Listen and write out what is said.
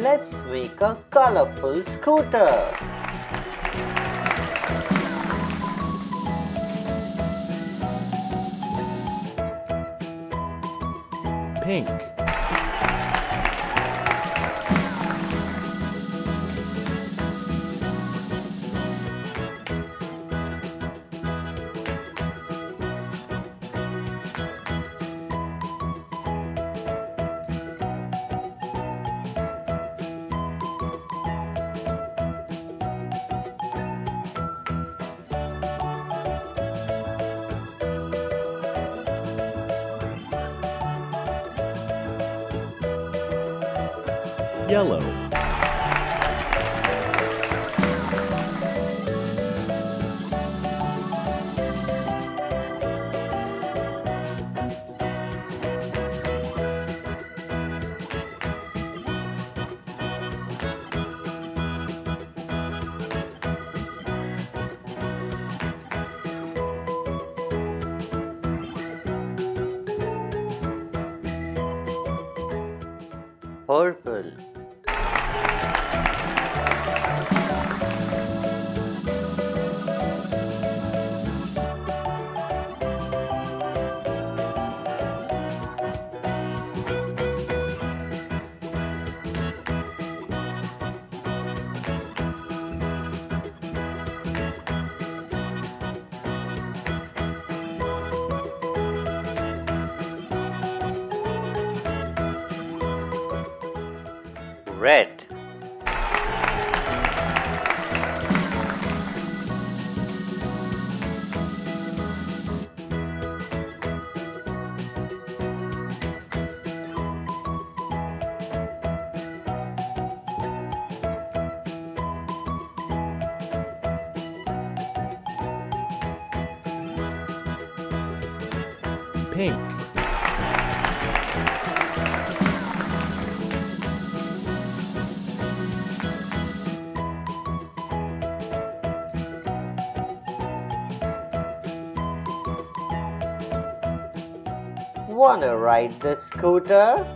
Let's make a colorful scooter. Pink. Yellow. Purple. Red. Pink. Wanna ride the scooter?